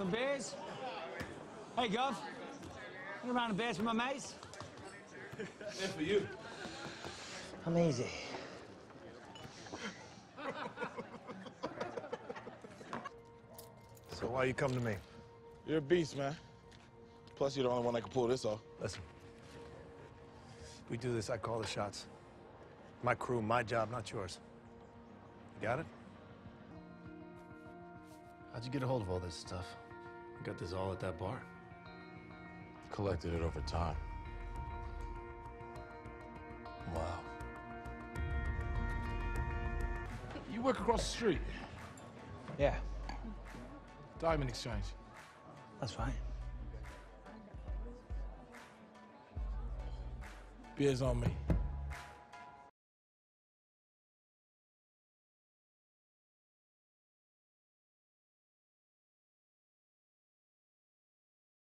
Some beers? Hey, Gov. You around the beers with my mates? Yeah, for you. I'm easy. So why you come to me? You're a beast, man. Plus, you're the only one that can pull this off. Listen. We do this, I call the shots. My crew, my job, not yours. You got it? How'd you get a hold of all this stuff? You got this all at that bar. Collected it over time. Wow. You work across the street. Yeah, Diamond Exchange. that's right. Beers on me.